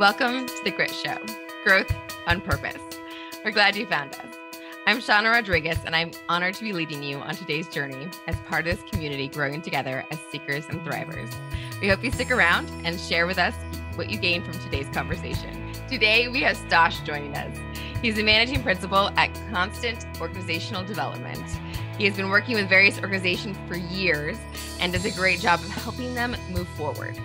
Welcome to the Grit Show Growth on Purpose. We're glad you found us. I'm Shauna Rodriguez, and I'm honored to be leading you on today's journey as part of this community growing together as seekers and thrivers. We hope you stick around and share with us what you gain from today's conversation. Today, we have Stosh joining us. He's the managing principal at Constant Organizational Development. He has been working with various organizations for years and does a great job of helping them move forward.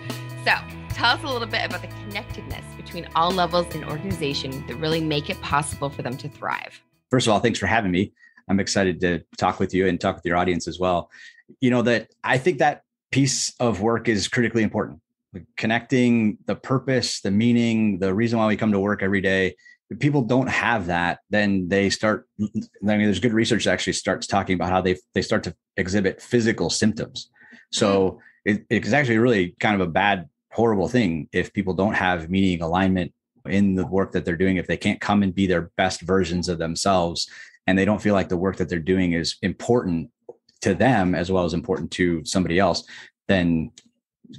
So, tell us a little bit about the connectedness between all levels in organization that really make it possible for them to thrive. First of all, thanks for having me. I'm excited to talk with you and talk with your audience as well. You know that I think that piece of work is critically important. Connecting the purpose, the meaning, the reason why we come to work every day if people don't have that, then they start. I mean, there's good research that actually starts talking about how they they start to exhibit physical symptoms. So mm-hmm. it, it's actually really kind of a bad, horrible thing if people don't have meaning alignment in the work that they're doing. If they can't come and be their best versions of themselves, and they don't feel like the work that they're doing is important to them as well as important to somebody else, then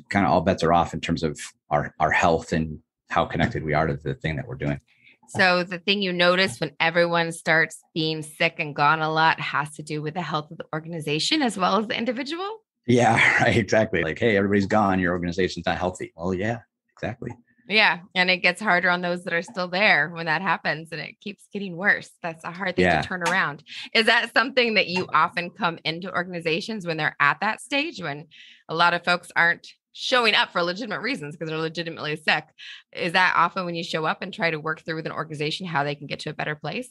kind of all bets are off in terms of our our health and how connected we are to the thing that we're doing. So the thing you notice when everyone starts being sick and gone a lot has to do with the health of the organization as well as the individual. Yeah, right. Exactly. Like, hey, everybody's gone. Your organization's not healthy. Well, yeah, exactly. Yeah. And it gets harder on those that are still there when that happens and it keeps getting worse. That's a hard thing yeah. to turn around. Is that something that you often come into organizations when they're at that stage when a lot of folks aren't showing up for legitimate reasons because they're legitimately sick. Is that often when you show up and try to work through with an organization how they can get to a better place?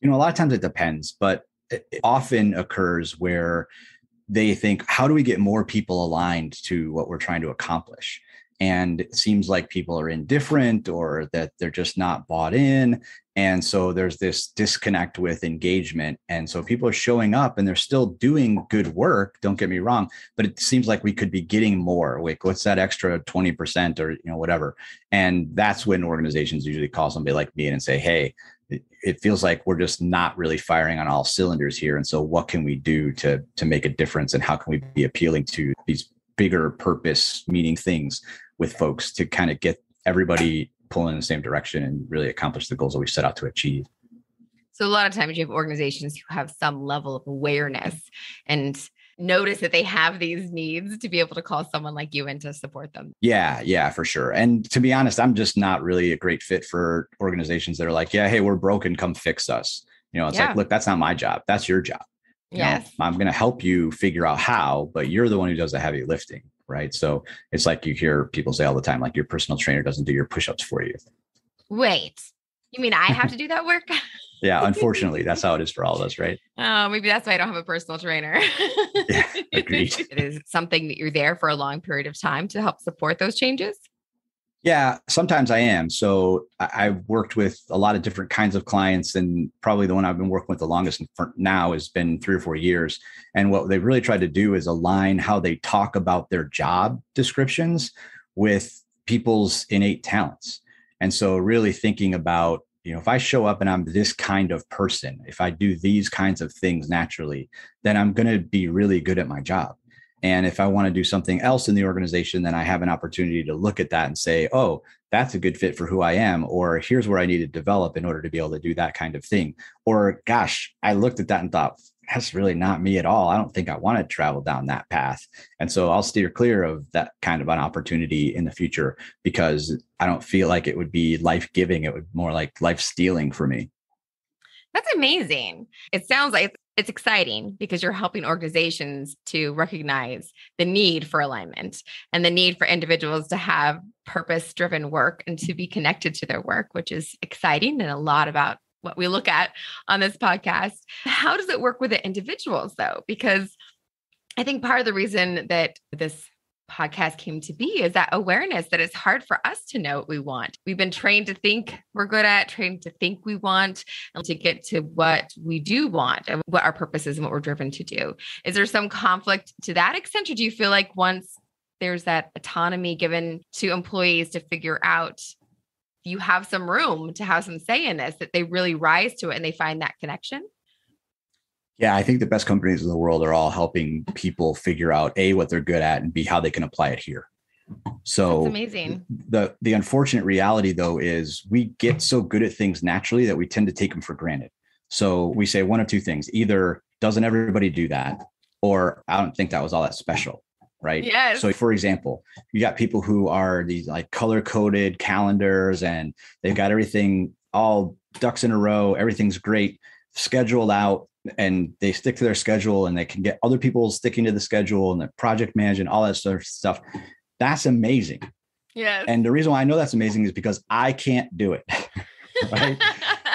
You know, a lot of times it depends, but it often occurs where they think, how do we get more people aligned to what we're trying to accomplish? and it seems like people are indifferent or that they're just not bought in. And so there's this disconnect with engagement. And so people are showing up and they're still doing good work don't get me wrong but it seems like we could be getting more like what's that extra 20% or you know whatever? And that's when organizations usually call somebody like me in and say hey it feels like we're just not really firing on all cylinders here and so what can we do to to make a difference and how can we be appealing to these bigger purpose meaning things with folks to kind of get everybody pulling in the same direction and really accomplish the goals that we set out to achieve. So a lot of times you have organizations who have some level of awareness and notice that they have these needs to be able to call someone like you in to support them. Yeah, yeah, for sure. And to be honest, I'm just not really a great fit for organizations that are like, yeah, hey, we're broken, come fix us. You know, it's yeah. like, look, that's not my job. That's your job. You yes. Know, I'm going to help you figure out how, but you're the one who does the heavy lifting right? So it's like you hear people say all the time, like your personal trainer doesn't do your push-ups for you. Wait, you mean I have to do that work? yeah, unfortunately, that's how it is for all of us, right? Oh, maybe that's why I don't have a personal trainer. yeah, agreed. it is something that you're there for a long period of time to help support those changes. Yeah, sometimes I am. So I've worked with a lot of different kinds of clients, and probably the one I've been working with the longest now has been three or four years. And what they've really tried to do is align how they talk about their job descriptions with people's innate talents. And so, really thinking about, you know, if I show up and I'm this kind of person, if I do these kinds of things naturally, then I'm going to be really good at my job. And if I want to do something else in the organization, then I have an opportunity to look at that and say, oh, that's a good fit for who I am, or here's where I need to develop in order to be able to do that kind of thing. Or, gosh, I looked at that and thought, that's really not me at all. I don't think I want to travel down that path. And so I'll steer clear of that kind of an opportunity in the future because I don't feel like it would be life giving. It would more like life stealing for me. That's amazing. It sounds like it's exciting because you're helping organizations to recognize the need for alignment and the need for individuals to have purpose driven work and to be connected to their work, which is exciting and a lot about what we look at on this podcast. How does it work with the individuals though? Because I think part of the reason that this podcast came to be is that awareness that it's hard for us to know what we want. We've been trained to think we're good at, trained to think we want, and to get to what we do want and what our purpose is and what we're driven to do. Is there some conflict to that extent? Or do you feel like once there's that autonomy given to employees to figure out you have some room to have some say in this, that they really rise to it and they find that connection? Yeah, I think the best companies in the world are all helping people figure out A, what they're good at, and B, how they can apply it here. So That's amazing. The the unfortunate reality though is we get so good at things naturally that we tend to take them for granted. So we say one of two things: either doesn't everybody do that, or I don't think that was all that special. Right. Yes. So, for example, you got people who are these like color coded calendars and they've got everything all ducks in a row, everything's great, scheduled out, and they stick to their schedule and they can get other people sticking to the schedule and the project management, all that sort of stuff. That's amazing. Yes. And the reason why I know that's amazing is because I can't do it. right.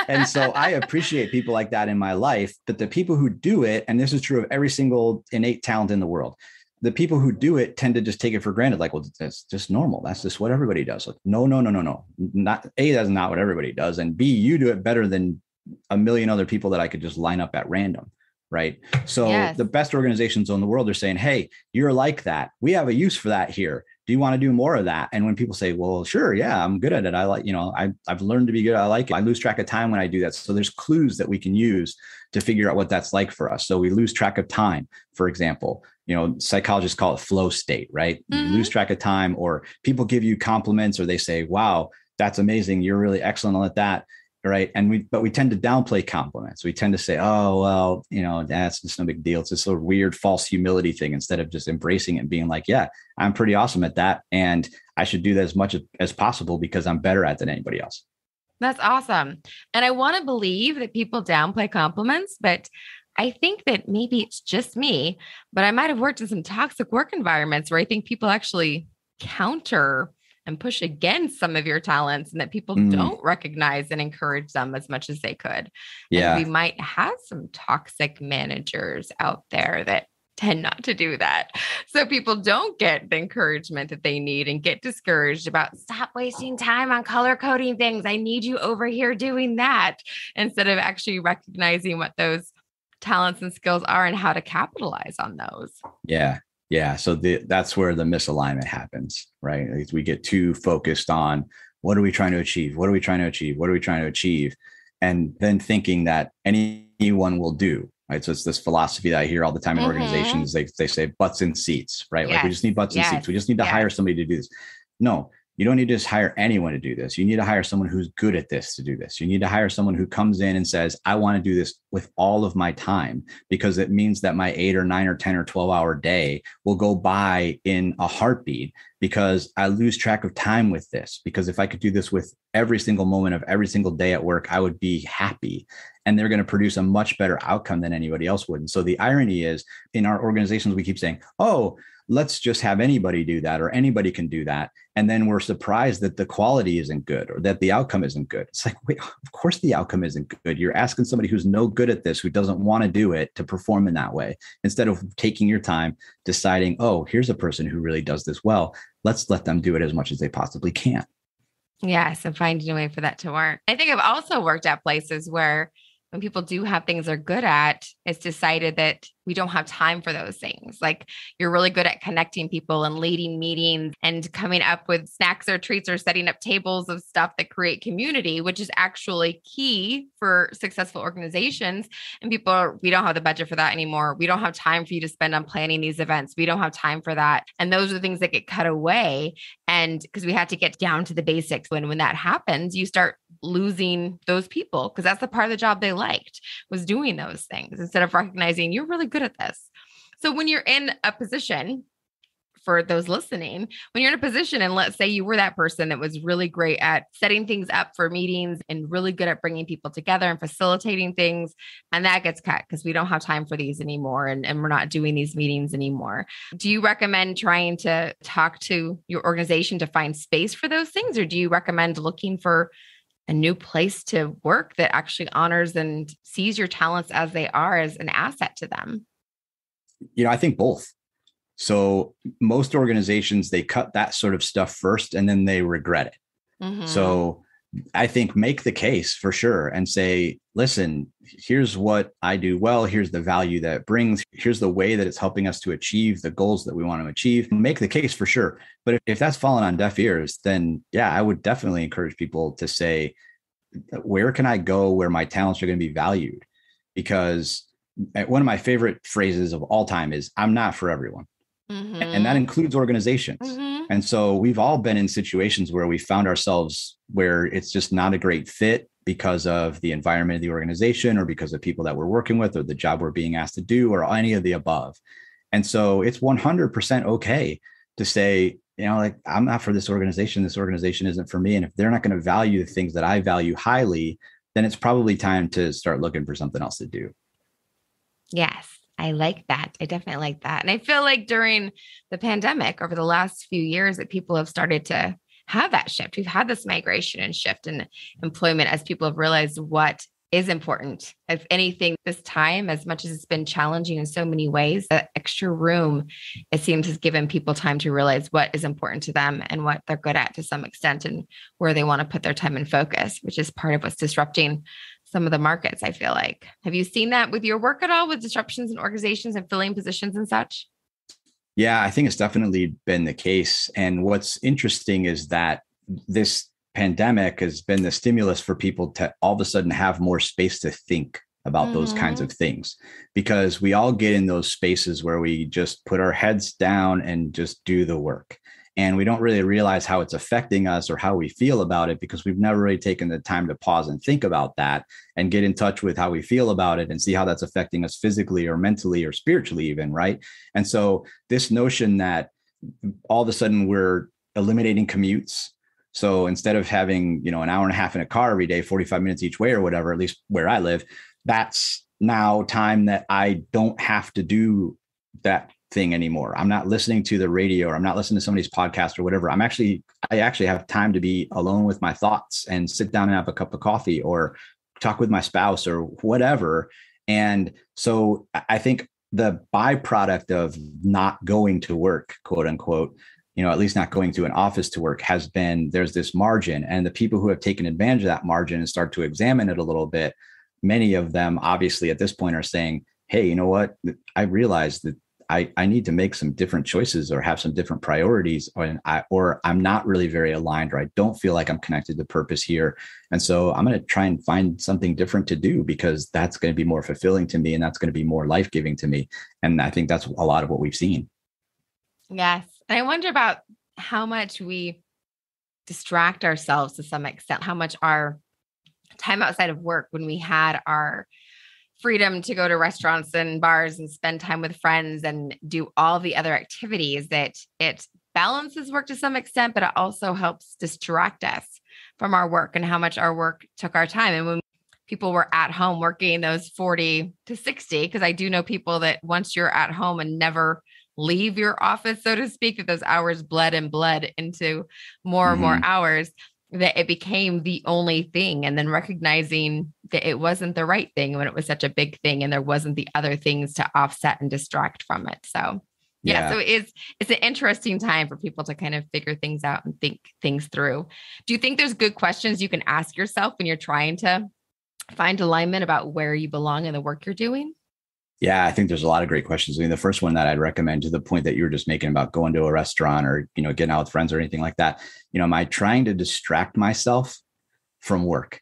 and so I appreciate people like that in my life. But the people who do it, and this is true of every single innate talent in the world, the people who do it tend to just take it for granted, like, well, that's just normal. That's just what everybody does. Like, no, no, no, no, no. Not A, that's not what everybody does. And B, you do it better than a million other people that I could just line up at random. Right. So yes. the best organizations in the world are saying, Hey, you're like that. We have a use for that here. Do you want to do more of that? And when people say, Well, sure, yeah, I'm good at it. I like, you know, I, I've learned to be good. I like it. I lose track of time when I do that. So there's clues that we can use to figure out what that's like for us. So we lose track of time, for example you know psychologists call it flow state right? Mm-hmm. you lose track of time or people give you compliments or they say wow that's amazing. You're really excellent at that right? And we but we tend to downplay compliments. We tend to say oh well you know that's just no big deal. It's this sort of weird false humility thing instead of just embracing it and being like yeah i'm pretty awesome at that and i should do that as much as possible because i'm better at than anybody else. That's awesome. And i want to believe that people downplay compliments but I think that maybe it's just me, but I might have worked in some toxic work environments where I think people actually counter and push against some of your talents and that people mm. don't recognize and encourage them as much as they could. Yeah. And we might have some toxic managers out there that tend not to do that. So people don't get the encouragement that they need and get discouraged about stop wasting time on color coding things. I need you over here doing that instead of actually recognizing what those talents and skills are and how to capitalize on those. Yeah. Yeah. So the, that's where the misalignment happens, right? We get too focused on what are we trying to achieve? What are we trying to achieve? What are we trying to achieve? And then thinking that anyone will do, right? So it's this philosophy that I hear all the time in mm-hmm. organizations. They, they say butts in seats, right? Yes. Like we just need butts yes. in seats. We just need to yes. hire somebody to do this. No, you don't need to just hire anyone to do this. You need to hire someone who's good at this to do this. You need to hire someone who comes in and says, I want to do this with all of my time because it means that my eight or nine or 10 or 12 hour day will go by in a heartbeat because I lose track of time with this. Because if I could do this with every single moment of every single day at work, I would be happy and they're going to produce a much better outcome than anybody else would. And so the irony is in our organizations, we keep saying, oh, let's just have anybody do that or anybody can do that. And then we're surprised that the quality isn't good or that the outcome isn't good. It's like wait of course the outcome isn't good. You're asking somebody who's no good at this who doesn't want to do it to perform in that way instead of taking your time deciding oh here's a person who really does this well. Let's let them do it as much as they possibly can. Yes and finding a way for that to work. I think i've also worked at places where when people do have things they're good at, it's decided that we don't have time for those things. Like you're really good at connecting people and leading meetings and coming up with snacks or treats or setting up tables of stuff that create community, which is actually key for successful organizations. And people are, we don't have the budget for that anymore. We don't have time for you to spend on planning these events. We don't have time for that. And those are the things that get cut away. And because we had to get down to the basics when when that happens, you start losing those people because that's the part of the job they liked was doing those things instead of recognizing you're really good at this. So when you're in a position for those listening, when you're in a position and let's say you were that person that was really great at setting things up for meetings and really good at bringing people together and facilitating things, and that gets cut because we don't have time for these anymore and, and we're not doing these meetings anymore. Do you recommend trying to talk to your organization to find space for those things, or do you recommend looking for a new place to work that actually honors and sees your talents as they are as an asset to them? You know, I think both. So most organizations they cut that sort of stuff first and then they regret it. Mm-hmm. So I think make the case for sure and say, listen, here's what I do well. Here's the value that it brings. Here's the way that it's helping us to achieve the goals that we want to achieve. Make the case for sure. But if, if that's fallen on deaf ears, then yeah, I would definitely encourage people to say, where can I go where my talents are going to be valued? Because eh, one of my favorite phrases of all time is, I'm not for everyone Mm-hmm. And that includes organizations. Mm-hmm. And so we've all been in situations where we found ourselves where it's just not a great fit because of the environment of the organization or because of people that we're working with or the job we're being asked to do or any of the above. And so it's 100% okay to say, you know, like I'm not for this organization. This organization isn't for me. And if they're not going to value the things that I value highly, then it's probably time to start looking for something else to do. Yes. I like that. I definitely like that. And I feel like during the pandemic over the last few years that people have started to have that shift. We've had this migration and shift in employment as people have realized what is important. If anything, this time, as much as it's been challenging in so many ways, extra room, it seems, has given people time to realize what is important to them and what they're good at to some extent and where they want to put their time and focus, which is part of what's disrupting some of the markets, I feel like. Have you seen that with your work at all with disruptions in organizations and filling positions and such? Yeah, I think it's definitely been the case. And what's interesting is that this pandemic has been the stimulus for people to all of a sudden have more space to think about mm-hmm. those kinds mm-hmm. of things because we all get in those spaces where we just put our heads down and just do the work and we don't really realize how it's affecting us or how we feel about it because we've never really taken the time to pause and think about that and get in touch with how we feel about it and see how that's affecting us physically or mentally or spiritually even right? And so this notion that all of a sudden we're eliminating commutes so instead of having you know an hour and a half in a car every day 45 minutes each way or whatever at least where i live that's now time that i don't have to do that thing anymore. I'm not listening to the radio or I'm not listening to somebody's podcast or whatever. I'm actually, I actually have time to be alone with my thoughts and sit down and have a cup of coffee or talk with my spouse or whatever. And so I think the byproduct of not going to work, quote unquote, you know, at least not going to an office to work has been there's this margin. And the people who have taken advantage of that margin and start to examine it a little bit, many of them obviously at this point are saying, hey, you know what? I realize that I, I need to make some different choices or have some different priorities or, I, or I'm not really very aligned or I don't feel like I'm connected to purpose here. And so I'm going to try and find something different to do because that's going to be more fulfilling to me and that's going to be more life-giving to me. And I think that's a lot of what we've seen. Yes. And I wonder about how much we distract ourselves to some extent, how much our time outside of work when we had our freedom to go to restaurants and bars and spend time with friends and do all the other activities that it balances work to some extent, but it also helps distract us from our work and how much our work took our time. And when people were at home working those 40 to 60, because I do know people that once you're at home and never leave your office, so to speak, that those hours bled and bled into more mm-hmm. and more mm-hmm. hours that it became the only thing and then recognizing that it wasn't the right thing when it was such a big thing and there wasn't the other things to offset and distract from it. So yeah, yeah. so it's it's an interesting time for people to kind of figure things out and think things through. Do you think there's good questions you can ask yourself when you're trying to find alignment about where you belong in the work you're doing yeah, I think there's a lot of great questions. I mean, the first one that I'd recommend to the point that you were just making about going to a restaurant or, you know, getting out with friends or anything like that. You know, am I trying to distract myself from work?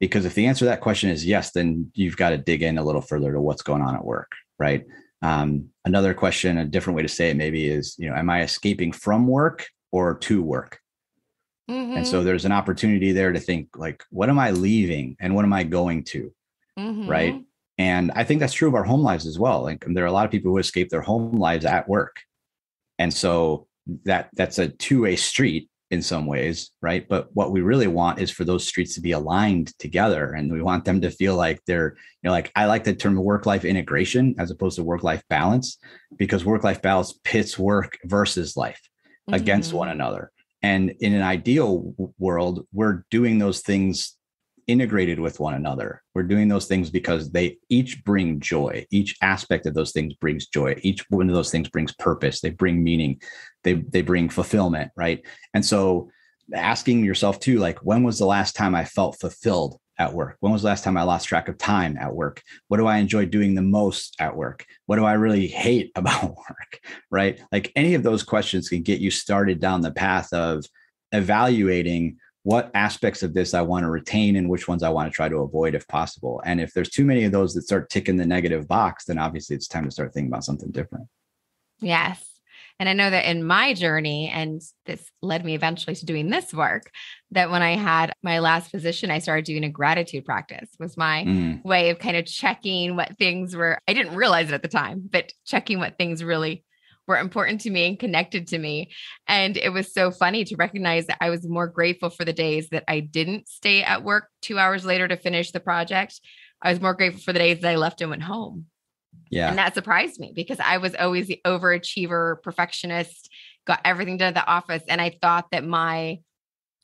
Because if the answer to that question is yes, then you've got to dig in a little further to what's going on at work, right? Um, another question, a different way to say it maybe is, you know, am I escaping from work or to work? Mm-hmm. And so mm-hmm. there's an opportunity there to think like, what am I leaving and what am I going to? Mm-hmm. Right and I think that's true of our home lives as well. Like there are a lot of people who escape their home lives at work. And so that that's a two-way street in some ways, right? But what we really want is for those streets to be aligned together and we want them to feel like they're, you know, like I like the term work-life integration as opposed to work-life balance because work-life balance pits work versus life mm-hmm. against one another. And in an ideal world, we're doing those things integrated with one another. We're doing those things because they each bring joy. Each aspect of those things brings joy. Each one of those things brings purpose. They bring meaning. They they bring fulfillment, right? And so asking yourself too like when was the last time I felt fulfilled at work? When was the last time I lost track of time at work? What do I enjoy doing the most at work? What do I really hate about work? Right? Like any of those questions can get you started down the path of evaluating what aspects of this I want to retain and which ones I want to try to avoid if possible. And if there's too many of those that start ticking the negative box, then obviously it's time to start thinking about something different. Yes. And I know that in my journey, and this led me eventually to doing this work, that when I had my last position, I started doing a gratitude practice was my mm. way of kind of checking what things were. I didn't realize it at the time, but checking what things really were important to me and connected to me. And it was so funny to recognize that I was more grateful for the days that I didn't stay at work two hours later to finish the project. I was more grateful for the days that I left and went home. Yeah. And that surprised me because I was always the overachiever, perfectionist, got everything done at the office. And I thought that my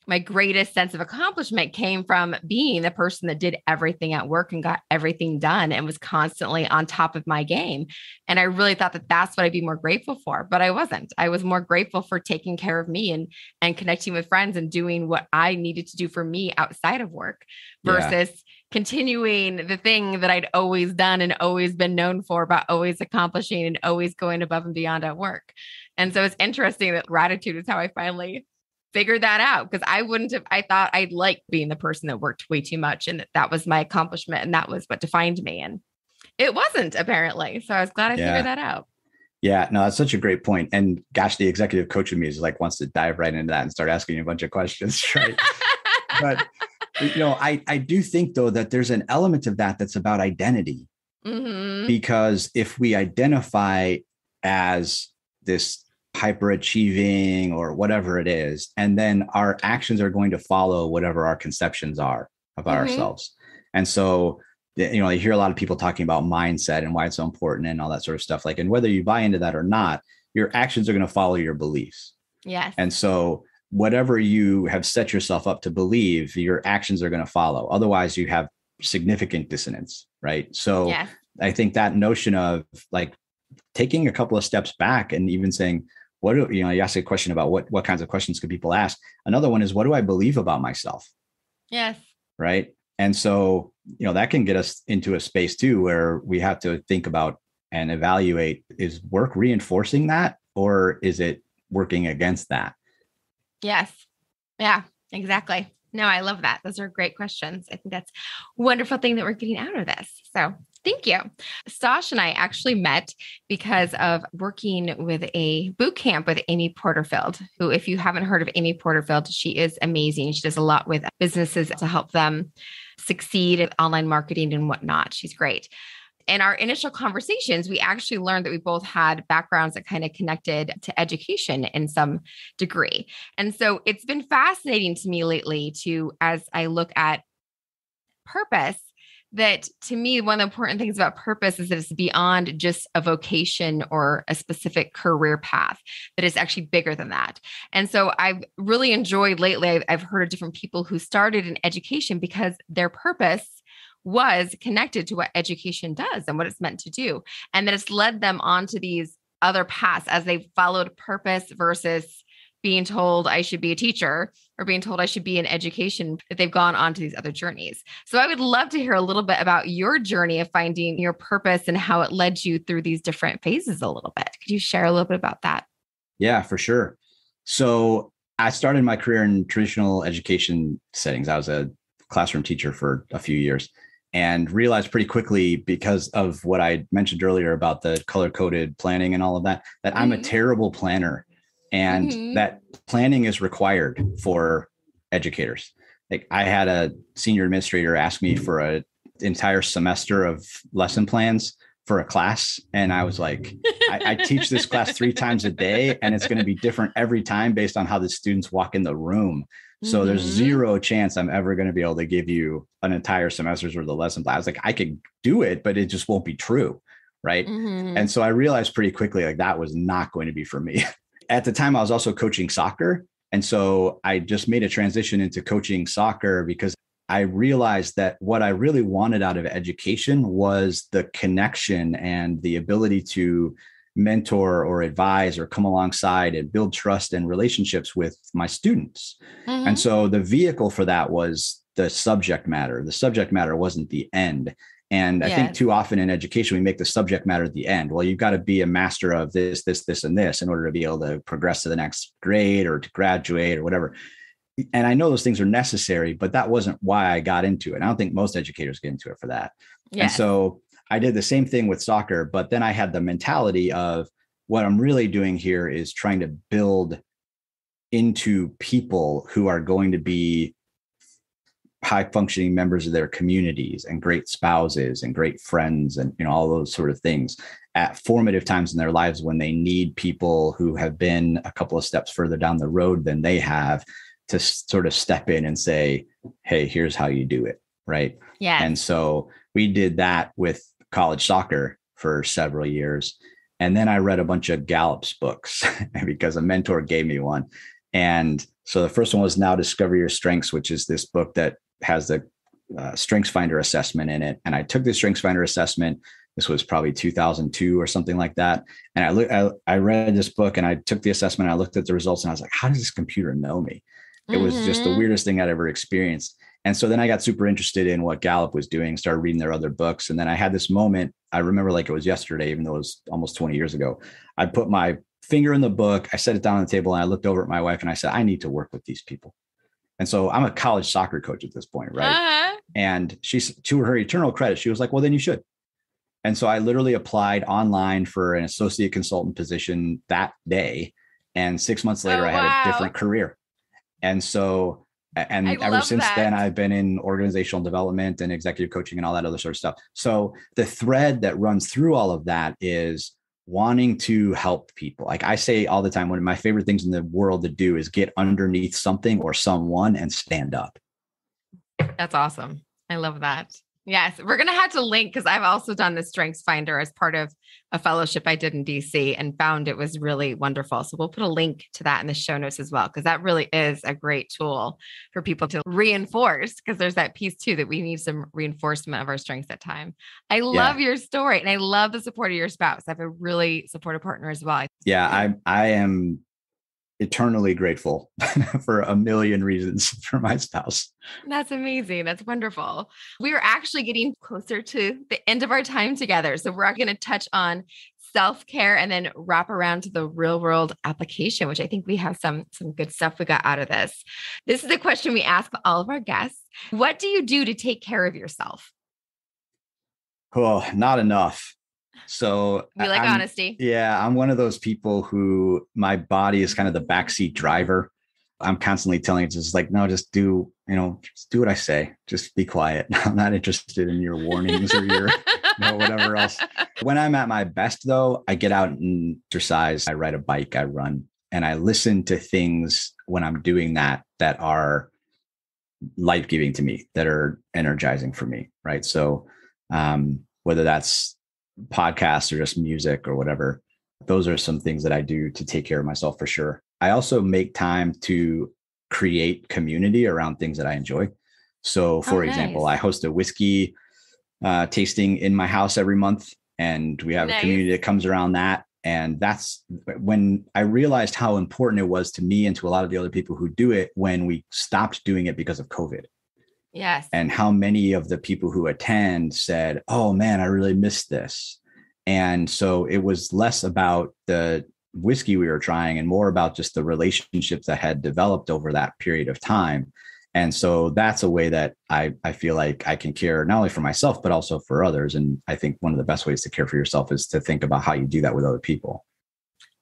my greatest sense of accomplishment came from being the person that did everything at work and got everything done and was constantly on top of my game. And I really thought that that's what I'd be more grateful for, but I wasn't. I was more grateful for taking care of me and and connecting with friends and doing what I needed to do for me outside of work versus yeah. continuing the thing that I'd always done and always been known for about always accomplishing and always going above and beyond at work. And so it's interesting that gratitude is how I finally figured that out because I wouldn't have, I thought I'd like being the person that worked way too much and that, that was my accomplishment and that was what defined me. And it wasn't apparently. So I was glad I yeah. figured that out. Yeah, no, that's such a great point. And gosh, the executive coach in me is like wants to dive right into that and start asking you a bunch of questions. Right. but you know, I I do think though that there's an element of that that's about identity. Mm-hmm. Because if we identify as this hyperachieving or whatever it is. And then our actions are going to follow whatever our conceptions are about mm-hmm. ourselves. And so you know i hear a lot of people talking about mindset and why it's so important and all that sort of stuff. Like and whether you buy into that or not your actions are going to follow your beliefs. Yes. And so whatever you have set yourself up to believe your actions are going to follow. Otherwise you have significant dissonance right? So yes. i think that notion of like taking a couple of steps back and even saying what do you know you ask a question about what what kinds of questions could people ask. Another one is what do i believe about myself? Yes. Right? And so you know that can get us into a space too where we have to think about and evaluate is work reinforcing that or is it working against that? Yes. Yeah exactly. No i love that. Those are great questions. I think that's a wonderful thing that we're getting out of this. So Thank you. Stosh and I actually met because of working with a boot camp with Amy Porterfield, who, if you haven't heard of Amy Porterfield, she is amazing. She does a lot with businesses to help them succeed in online marketing and whatnot. She's great. In our initial conversations, we actually learned that we both had backgrounds that kind of connected to education in some degree. And so it's been fascinating to me lately to, as I look at purpose, that to me, one of the important things about purpose is that it's beyond just a vocation or a specific career path, that it's actually bigger than that. And so I've really enjoyed lately, I've, heard of different people who started in education because their purpose was connected to what education does and what it's meant to do. And that it's led them onto these other paths as they followed purpose versus being told I should be a teacher or being told I should be in education, that they've gone on to these other journeys. So I would love to hear a little bit about your journey of finding your purpose and how it led you through these different phases a little bit. Could you share a little bit about that? Yeah, for sure. So I started my career in traditional education settings. I was a classroom teacher for a few years and realized pretty quickly because of what I mentioned earlier about the color coded planning and all of that, that mm-hmm. I'm a mm-hmm. terrible planner and mm-hmm. that planning is required for educators like i had a senior administrator ask me for a entire semester of lesson plans for a class and i was like I, I teach this class three times a day and it's going to be different every time based on how the students walk in the room so mm-hmm. there's zero chance i'm ever going to be able to give you an entire semester's worth of lesson plan i was like i could do it but it just won't be true right mm-hmm. and so i realized pretty quickly like that was not going to be for me at the time, I was also coaching soccer. And so I just made a transition into coaching soccer because I realized that what I really wanted out of education was the connection and the ability to mentor or advise or come alongside and build trust and relationships with my students. Mm-hmm. And so the vehicle for that was the subject matter. The subject matter wasn't the end. And I think too often in education, we make the subject matter at the end. Well, you've got to be a master of this, this, this, and this in order to be able to progress to the next grade or to graduate or whatever. And I know those things are necessary, but that wasn't why I got into it. I don't think most educators get into it for that. And so I did the same thing with soccer, but then I had the mentality of what I'm really doing here is trying to build into people who are going to be high functioning members of their communities and great spouses and great friends and you know all those sort of things at formative times in their lives when they need people who have been a couple of steps further down the road than they have to sort of step in and say hey here's how you do it right? Yeah and so we did that with college soccer for several years. And then i read a bunch of gallup's books because a mentor gave me one. And so the first one was now discover your strengths which is this book that has the uh, strengths finder assessment in it. And i took the strengths finder assessment. This was probably 2002 or something like that. And i look I, I, read this book and i took the assessment. I looked at the results and i was like how does this computer know me? It mm-hmm. was just the mm-hmm. weirdest thing i'd ever experienced. And so then i got super interested in what gallup was doing started reading their other books. And then i had this moment i remember like it was yesterday even though it was almost 20 years ago. I put my finger in the book i set it down on the table and i looked over at my wife and i said i need to work with these people and so I'm a college soccer coach at this point, right? Uh-huh. And she's to her eternal credit, she was like, well, then you should. And so I literally applied online for an associate consultant position that day. And six months later, oh, I had wow. a different career. And so, and I ever since that. then, I've been in organizational development and executive coaching and all that other sort of stuff. So the thread that runs through all of that is wanting to help people. Like I say all the time, one of my favorite things in the world to do is get underneath something or someone and stand up. That's awesome. I love that. Yes, we're going to have to link because I've also done the Strengths Finder as part of a fellowship I did in DC and found it was really wonderful. So we'll put a link to that in the show notes as well, because that really is a great tool for people to reinforce. Because there's that piece too that we need some reinforcement of our strengths at time. I love yeah. your story and I love the support of your spouse. I have a really supportive partner as well. Yeah, I I am eternally grateful for a million reasons for my spouse. That's amazing. That's wonderful. We are actually getting closer to the end of our time together. So we're going to touch on self-care and then wrap around to the real world application which i think we have some some good stuff we got out of this this is a question we ask all of our guests what do you do to take care of yourself oh not enough so we like I'm, honesty. Yeah, I'm one of those people who my body is kind of the backseat driver. I'm constantly telling it just like, no, just do, you know, just do what I say. Just be quiet. I'm not interested in your warnings or your, you know, whatever else. When I'm at my best though, I get out and exercise. I ride a bike, I run, and I listen to things when I'm doing that that are life giving to me, that are energizing for me. Right. So um, whether that's podcasts or just music or whatever. Those are some things that I do to take care of myself for sure. I also make time to create community around things that I enjoy. So, for oh, nice. example, I host a whiskey uh, tasting in my house every month, and we have nice. a community that comes around that. And that's when I realized how important it was to me and to a lot of the other people who do it when we stopped doing it because of COVID. Yes. And how many of the people who attend said, Oh man, I really missed this. And so it was less about the whiskey we were trying and more about just the relationships that had developed over that period of time. And so that's a way that I, I feel like I can care not only for myself, but also for others. And I think one of the best ways to care for yourself is to think about how you do that with other people.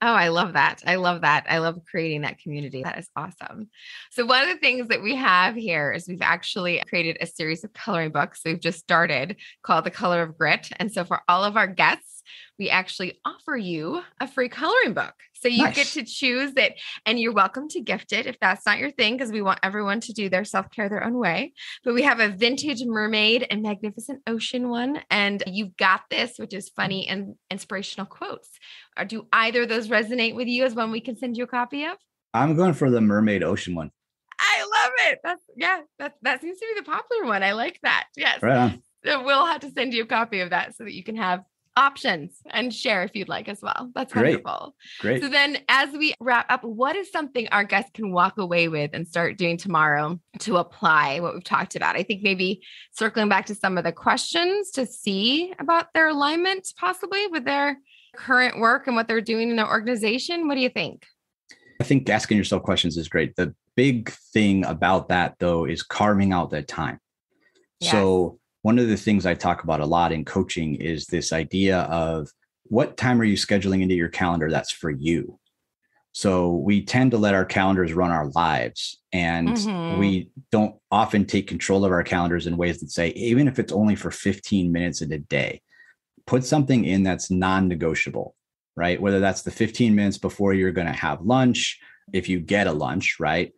Oh, I love that. I love that. I love creating that community. That is awesome. So, one of the things that we have here is we've actually created a series of coloring books. We've just started called The Color of Grit. And so, for all of our guests, we actually offer you a free coloring book. So you nice. get to choose it and you're welcome to gift it if that's not your thing, because we want everyone to do their self care their own way. But we have a vintage mermaid and magnificent ocean one. And you've got this, which is funny and inspirational quotes. Or do either of those resonate with you as one we can send you a copy of? I'm going for the mermaid ocean one. I love it. That's yeah, that that seems to be the popular one. I like that. Yes. Right. We'll have to send you a copy of that so that you can have options and share if you'd like as well. That's Great. wonderful. Great. So then as we wrap up, what is something our guests can walk away with and start doing tomorrow to apply what we've talked about? I think maybe circling back to some of the questions to see about their alignment possibly with their current work and what they're doing in their organization. What do you think? I think asking yourself questions is great. The big thing about that though is carving out that time. Yes. So one of the things I talk about a lot in coaching is this idea of what time are you scheduling into your calendar that's for you? So we tend to let our calendars run our lives and mm-hmm. we don't often take control of our calendars in ways that say, even if it's only for 15 minutes in a day, put something in that's non negotiable, right? Whether that's the 15 minutes before you're going to have lunch, if you get a lunch, right?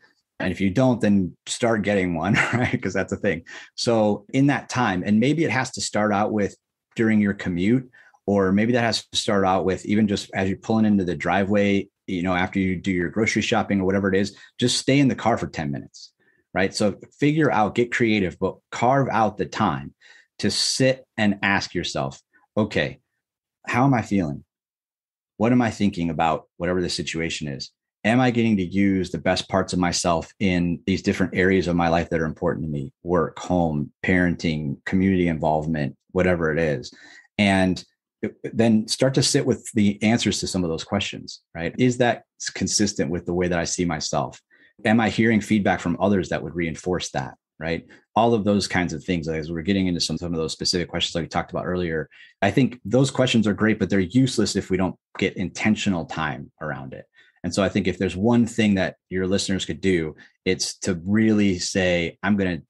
And if you don't, then start getting one, right? Because that's a thing. So in that time, and maybe it has to start out with during your commute, or maybe that has to start out with even just as you're pulling into the driveway you know after you do your grocery shopping or whatever it is just stay in the car for 10 minutes right so figure out get creative but carve out the time to sit and ask yourself okay how am i feeling what am i thinking about whatever the situation is am i getting to use the best parts of myself in these different areas of my life that are important to me work home parenting community involvement whatever it is and then start to sit with the answers to some of those questions, right? Is that consistent with the way that I see myself? Am I hearing feedback from others that would reinforce that? Right. All of those kinds of things, as we're getting into some, some of those specific questions like we talked about earlier, I think those questions are great, but they're useless if we don't get intentional time around it. And so I think if there's one thing that your listeners could do, it's to really say, I'm going to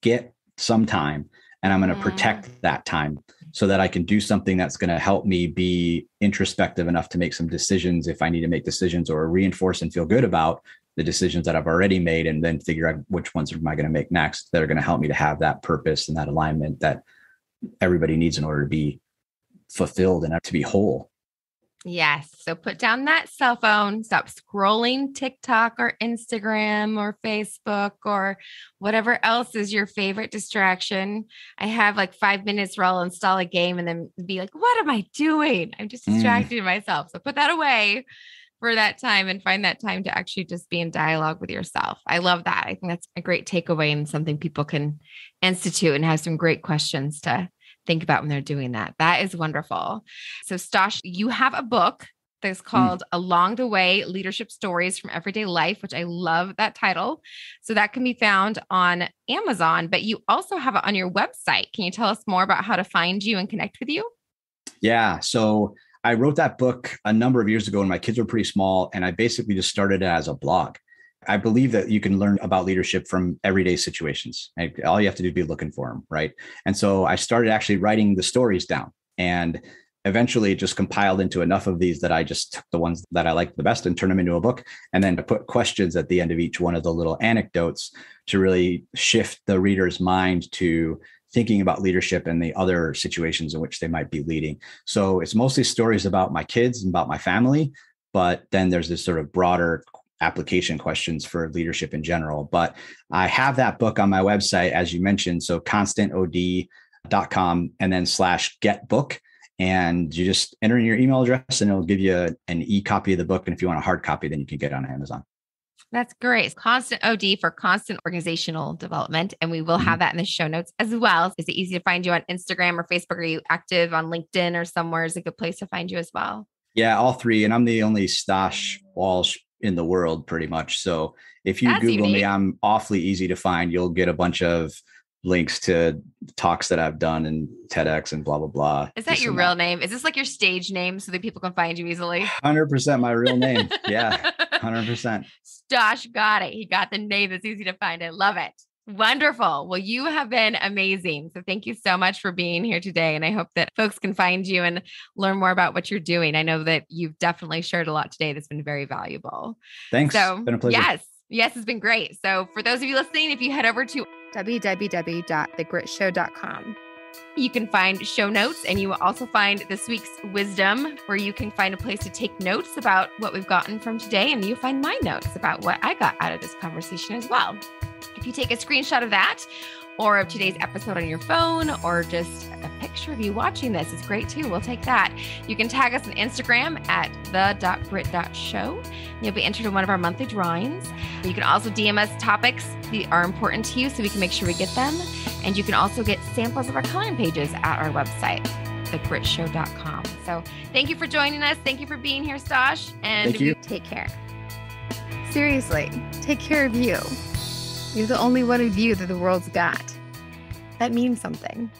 get some time and I'm going to mm. protect that time so that I can do something that's going to help me be introspective enough to make some decisions if I need to make decisions or reinforce and feel good about the decisions that I've already made and then figure out which ones am I going to make next that are going to help me to have that purpose and that alignment that everybody needs in order to be fulfilled and to be whole. Yes. So put down that cell phone, stop scrolling TikTok or Instagram or Facebook or whatever else is your favorite distraction. I have like five minutes where I'll install a game and then be like, what am I doing? I'm just mm. distracting mm. myself. So put that away for that time and find that time to actually just be in dialogue with yourself. I love that. I think that's a great takeaway and something people can institute and have some great questions to think about when they're doing that. That is wonderful. So, Stosh, you have a book that's hmm. called mm. Along the Way Leadership Stories from Everyday Life, which I love that title. So, that can be found on Amazon, but you also have it on your website. Can you tell us more about how to find you and connect with you? Yeah. So, I wrote that book a number of years ago when my kids were pretty small, and I basically just started it as a blog. I believe that you can learn about leadership from everyday situations. All you have to do is be looking for them, right? And so I started actually writing the stories down and eventually just compiled into enough of these that I just took the ones that I liked the best and turned them into a book. And then to put questions at the end of each one of the little anecdotes to really shift the reader's mind to thinking about leadership and the other situations in which they might be leading. So it's mostly stories about my kids and about my family. But then there's this sort of broader application questions for leadership in general. But I have that book on my website, as you mentioned. So constantod.com and then slash get book. And you just enter in your email address and it'll give you an e copy of the book. And if you want a hard copy, then you can get it on Amazon. That's great. Constant OD for constant organizational development. And we will have mm-hmm. that in the show notes as well. Is it easy to find you on Instagram or Facebook? Are you active on LinkedIn or somewhere is a good place to find you as well? Yeah, all three. And I'm the only Stosh Walsh in the world pretty much. So if you That's Google me, I'm awfully easy to find. You'll get a bunch of links to talks that I've done and TEDx and blah blah blah. Is that your real that. name? Is this like your stage name so that people can find you easily? Hundred percent my real name. Yeah, hundred percent. Stosh got it. He got the name that's easy to find. I love it. Wonderful. Well, you have been amazing. So thank you so much for being here today. And I hope that folks can find you and learn more about what you're doing. I know that you've definitely shared a lot today that's been very valuable. Thanks. So, been a pleasure. Yes. Yes, it's been great. So for those of you listening, if you head over to www.thegritshow.com, you can find show notes and you will also find this week's wisdom where you can find a place to take notes about what we've gotten from today. And you find my notes about what I got out of this conversation as well. If you take a screenshot of that or of today's episode on your phone or just a picture of you watching this, it's great too. We'll take that. You can tag us on Instagram at the.grit.show. You'll be entered in one of our monthly drawings. You can also DM us topics that are important to you so we can make sure we get them. And you can also get samples of our coloring pages at our website thegritshow.com. So thank you for joining us. Thank you for being here, Stosh. And thank you. take care. Seriously, take care of you. You're the only one of you that the world's got. That means something.